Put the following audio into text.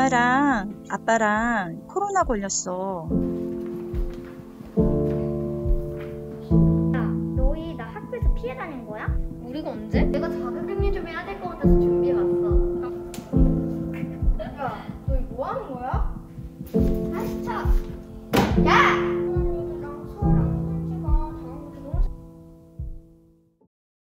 엄마랑 아빠랑 코로나 걸렸어. 야, 너희 나 학교에서 피해 다닌 거야? 우리가 언제? 내가